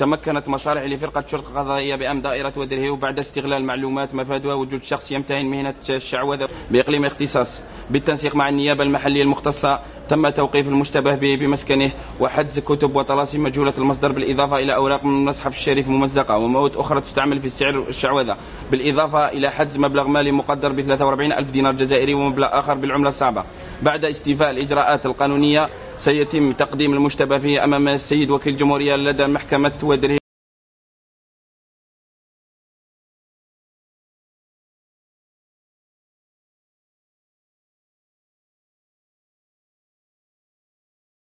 تمكنت مصالح لفرقة شرطة قضائية بأمن دائرة ودره وبعد استغلال معلومات مفادها وجود شخص يمتهن مهنة الشعوذة بإقليم اختصاص بالتنسيق مع النيابة المحلية المختصة تم توقيف المشتبه به بمسكنه وحجز كتب وطلاسم مجهولة المصدر بالإضافة إلى أوراق من المصحف الشريف ممزقة ومواد أخرى تستعمل في السعر الشعوذة. بالإضافة إلى حجز مبلغ مالي مقدر ب 43 ألف دينار جزائري ومبلغ آخر بالعملة الصعبة. بعد استيفاء الإجراءات القانونية سيتم تقديم المشتبه فيه أمام السيد وكيل الجمهورية لدى محكمة ودره